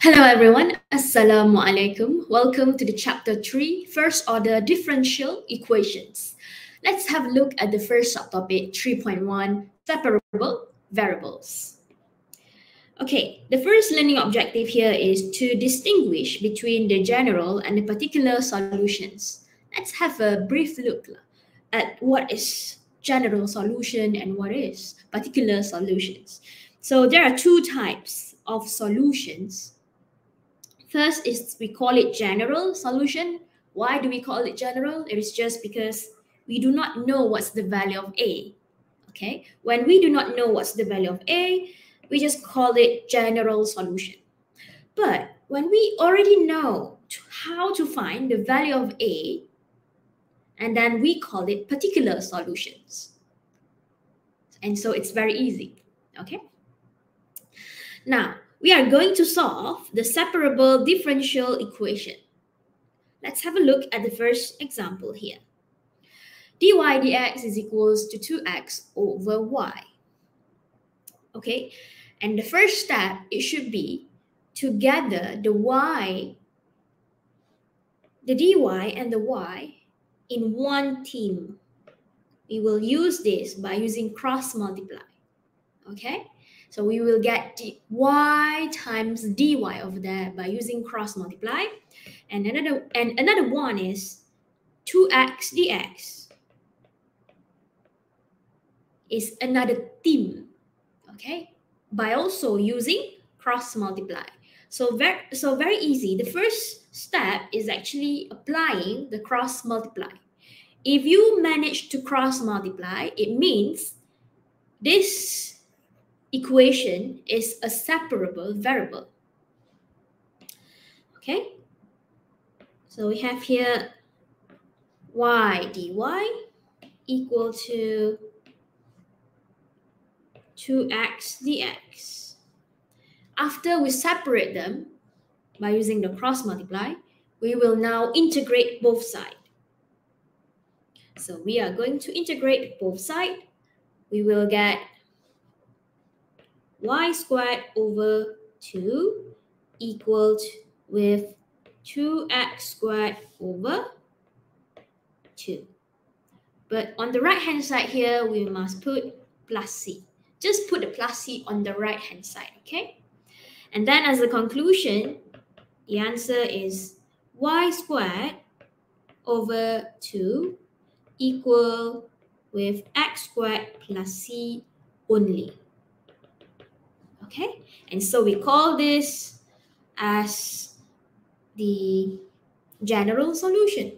Hello everyone, Assalamu alaikum. Welcome to the chapter 3, first order differential equations. Let's have a look at the first subtopic 3.1, separable variables. Okay, the first learning objective here is to distinguish between the general and the particular solutions. Let's have a brief look at what is general solution and what is particular solutions. So there are two types of solutions First is we call it general solution. Why do we call it general? It is just because we do not know what's the value of A. Okay, when we do not know what's the value of A, we just call it general solution. But when we already know how to find the value of A, and then we call it particular solutions. And so it's very easy. Okay. Now, we are going to solve the separable differential equation. Let's have a look at the first example here. dy dx is equals to 2x over y. Okay, and the first step, it should be to gather the y, the dy and the y in one team. We will use this by using cross multiply. Okay, so we will get dy times dy over there by using cross multiply. And another and another one is 2x dx is another team, okay? By also using cross multiply. So very so very easy. The first step is actually applying the cross multiply. If you manage to cross multiply, it means this equation is a separable variable. Okay, so we have here y dy equal to 2x dx. After we separate them by using the cross multiply, we will now integrate both sides. So we are going to integrate both sides. We will get y squared over 2 equals with 2x squared over 2. But on the right hand side here, we must put plus c. Just put the plus c on the right hand side, okay? And then as a conclusion, the answer is y squared over 2 equal with x squared plus c only. Okay, and so we call this as the general solution.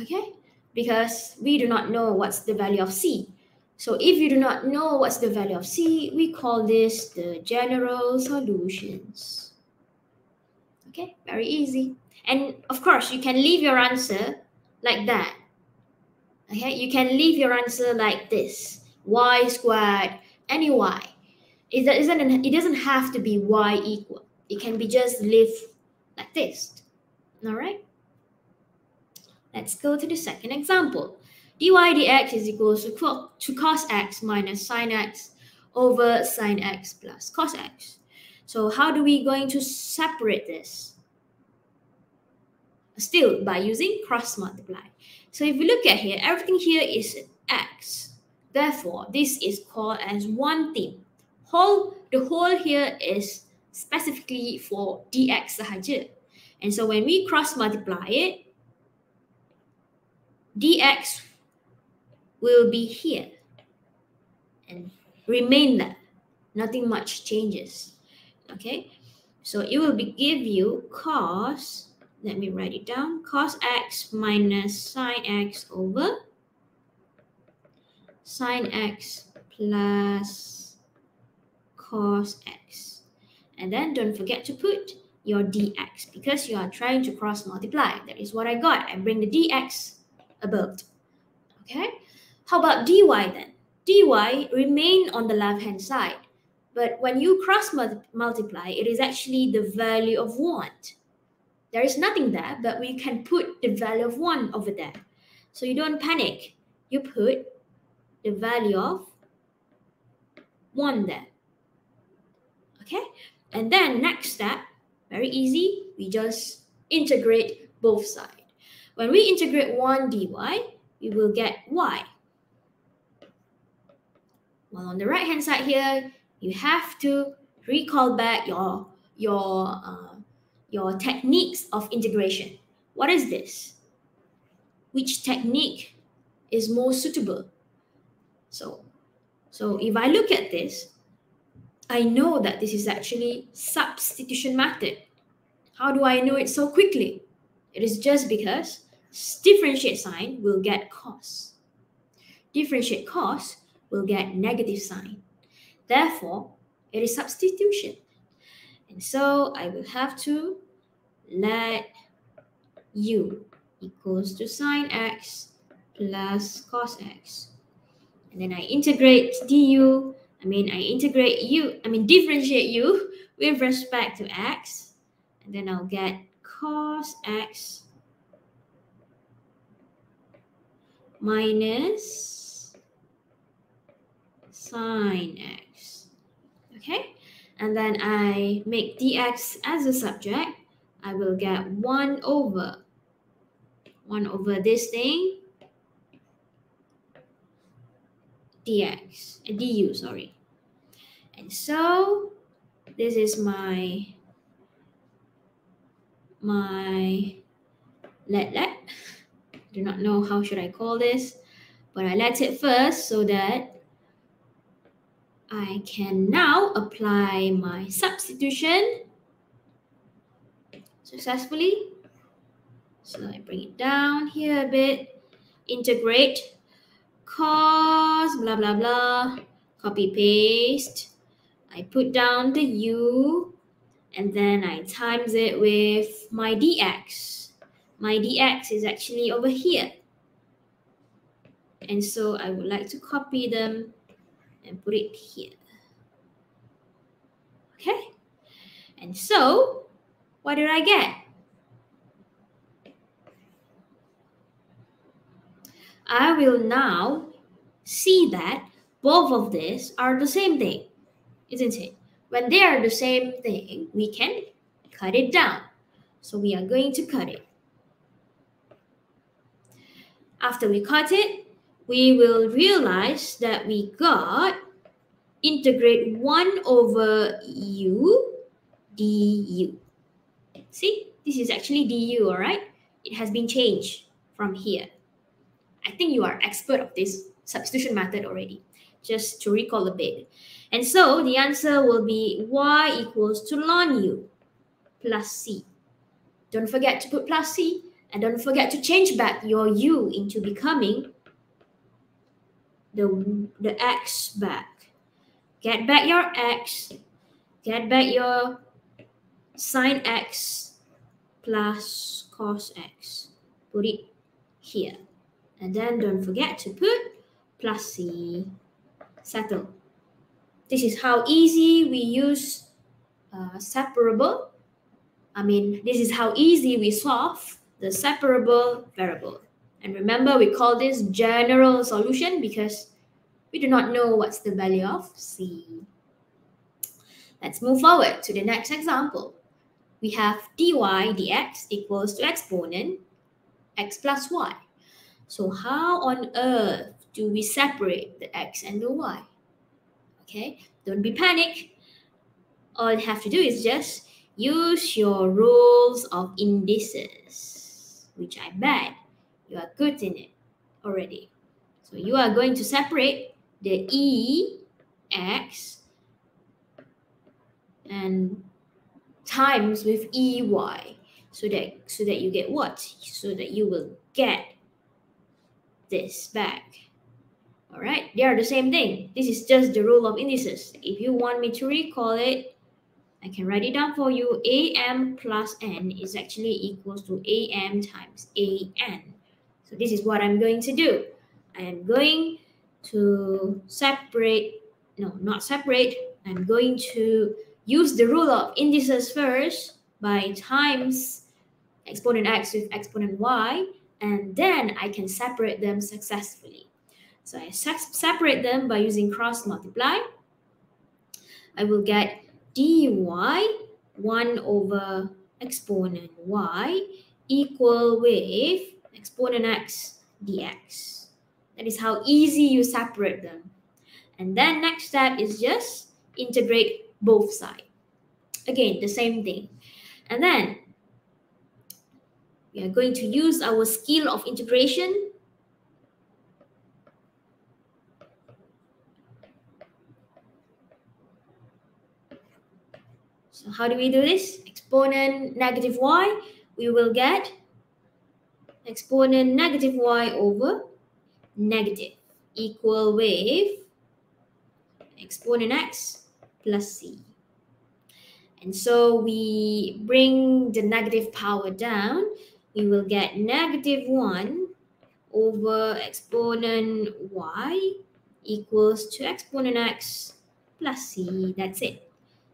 Okay, because we do not know what's the value of C. So if you do not know what's the value of C, we call this the general solutions. Okay, very easy. And of course, you can leave your answer like that. Okay, you can leave your answer like this. y squared, any y it doesn't it doesn't have to be y equal. It can be just live like this. All right. Let's go to the second example. dy dx is equals to, to cos x minus sine x over sine x plus cos x. So how do we going to separate this? Still by using cross multiply. So if you look at here, everything here is x. Therefore, this is called as one thing the whole here is specifically for dx sahaja. And so when we cross multiply it, dx will be here and remain there. Nothing much changes. Okay, so it will be give you cos, let me write it down, cos x minus sine x over sine x plus cos x. And then don't forget to put your dx because you are trying to cross multiply. That is what I got. I bring the dx above. Okay. How about dy then? dy remain on the left hand side. But when you cross multiply, it is actually the value of 1. There is nothing there, but we can put the value of 1 over there. So you don't panic. You put the value of 1 there. Okay, and then next step, Very easy. We just integrate both sides. When we integrate 1 dy, we will get y. Well, on the right hand side here, you have to recall back your, your, uh, your techniques of integration. What is this? Which technique is more suitable? So, so if I look at this, I know that this is actually substitution method. How do I know it so quickly? It is just because differentiate sine will get cos. Differentiate cos will get negative sine. Therefore, it is substitution. And so I will have to let u equals to sine x plus cos x. And then I integrate du, I mean I integrate u, I mean differentiate u with respect to x. And then I'll get cos x minus sine x. Okay, and then I make dx as a subject. I will get 1 over 1 over this thing dx, uh, du, sorry. And so this is my my let let do not know how should I call this, but I let it first so that I can now apply my substitution successfully. So I bring it down here a bit, integrate, cos, blah, blah, blah, copy paste. I put down the u and then I times it with my dx my dx is actually over here. And so I would like to copy them and put it here. Okay? And so, what did I get? I will now see that both of these are the same thing, isn't it? When they are the same thing, we can cut it down. So we are going to cut it. After we cut it, we will realize that we got integrate 1 over u du. See, this is actually du, all right? It has been changed from here. I think you are expert of this substitution method already, just to recall a bit. And so the answer will be y equals to ln u plus c. Don't forget to put plus c and don't forget to change back your u into becoming the, the x back. Get back your x, get back your sine x plus cos x. Put it here. And then don't forget to put plus c. Settle. This is how easy we use uh, separable. I mean, this is how easy we solve the separable variable. And remember, we call this general solution because we do not know what's the value of c. Let's move forward to the next example. We have dy dx equals to exponent x plus y. So how on earth do we separate the x and the y? Okay, don't be panic. All you have to do is just use your rules of indices which I bet you are good in it already. So you are going to separate the E X and times with EY so that so that you get what? So that you will get this back. All right, they are the same thing. This is just the rule of indices. If you want me to recall it, I can write it down for you. AM plus N is actually equals to AM times AN. So this is what I'm going to do. I am going to separate, no, not separate. I'm going to use the rule of indices first by times exponent x with exponent y, and then I can separate them successfully. So I separate them by using cross multiply. I will get dy 1 over exponent y equal with exponent x dx. That is how easy you separate them. And then next step is just integrate both sides. Again, the same thing. And then we are going to use our skill of integration So how do we do this? Exponent negative y, we will get exponent negative y over negative equal with exponent x plus c. And so we bring the negative power down, we will get negative 1 over exponent y equals to exponent x plus c. That's it.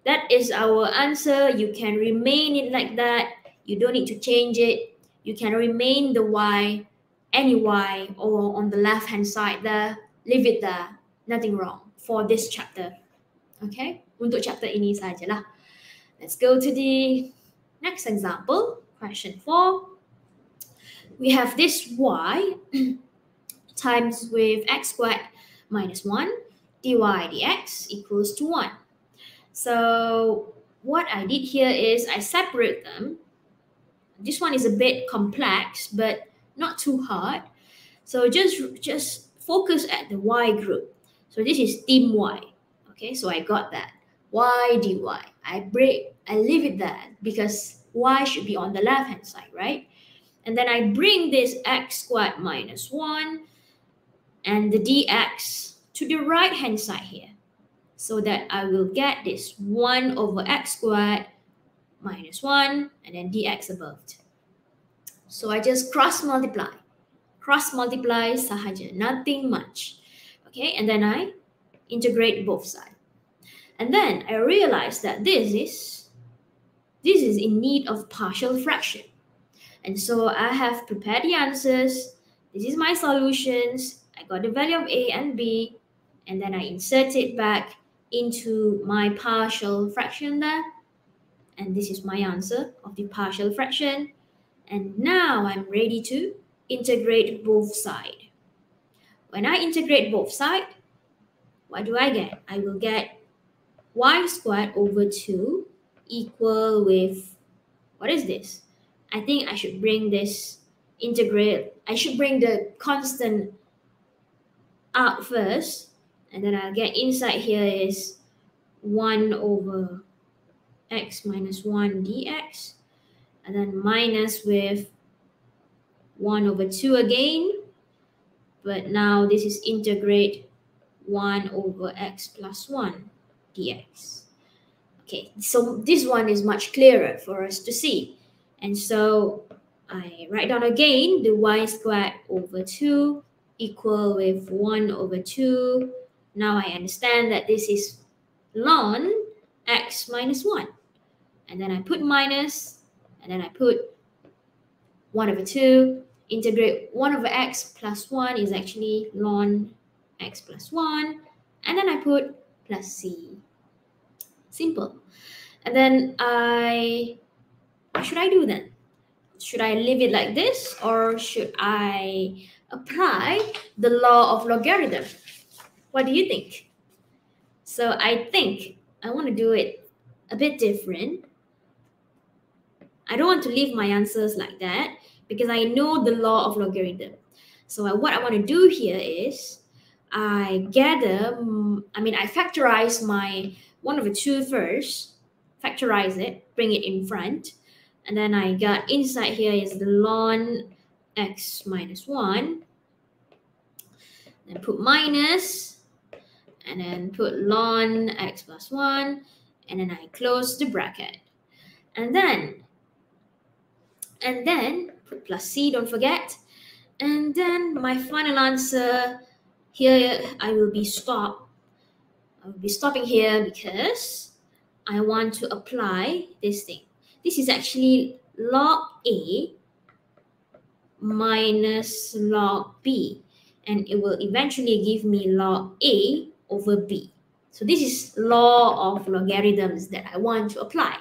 That is our answer. You can remain it like that. You don't need to change it. You can remain the y, any y, or on the left hand side there. Leave it there. Nothing wrong for this chapter. Okay? Untuk chapter ini sajalah. Let's go to the next example. Question 4. We have this y times with x squared minus 1 dy dx equals to 1. So what I did here is I separate them. This one is a bit complex, but not too hard. So just, just focus at the y group. So this is team y. Okay, so I got that. y dy. I break, I leave it there because y should be on the left hand side, right? And then I bring this x squared minus 1 and the dx to the right hand side here so that I will get this 1 over x squared minus 1 and then dx above. So I just cross multiply. Cross multiply sahaja, nothing much. Okay, and then I integrate both sides. And then I realize that this is this is in need of partial fraction. And so I have prepared the answers. This is my solutions. I got the value of a and b, and then I insert it back into my partial fraction there. And this is my answer of the partial fraction. And now I'm ready to integrate both sides. When I integrate both sides, what do I get? I will get y squared over 2 equal with, what is this? I think I should bring this integrate, I should bring the constant out first and then I'll get inside here is 1 over x minus 1 dx. And then minus with 1 over 2 again. But now this is integrate 1 over x plus 1 dx. Okay, so this one is much clearer for us to see. And so I write down again the y squared over 2 equal with 1 over 2 now I understand that this is ln x minus 1. And then I put minus, and then I put 1 over 2. Integrate 1 over x plus 1 is actually ln x plus 1. And then I put plus c. Simple. And then I, what should I do then? Should I leave it like this or should I apply the law of logarithm? What do you think? So I think I want to do it a bit different. I don't want to leave my answers like that because I know the law of logarithm. So what I want to do here is I gather, I mean, I factorize my 1 over 2 first, factorize it, bring it in front. And then I got inside here is the ln x minus 1. Then put minus and then put ln x plus 1 and then I close the bracket. And then and then put plus c don't forget. And then my final answer here I will be stop I will be stopping here because I want to apply this thing. This is actually log a minus log b and it will eventually give me log a over b. So this is law of logarithms that I want to apply.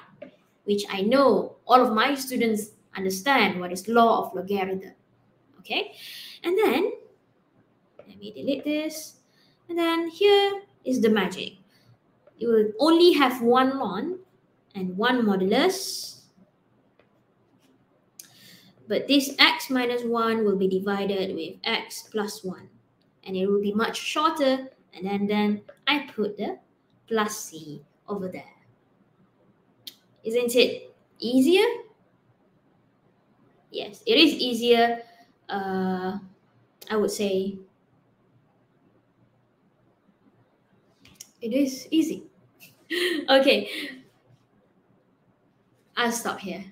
which I know all of my students understand what is law of logarithm. Okay, and then let me delete this. And then here is the magic. You will only have one ln and one modulus. But this x minus 1 will be divided with x plus 1. And it will be much shorter. And then, then I put the plus c over there. Isn't it easier? Yes, it is easier. Uh, I would say it is easy. okay, I'll stop here.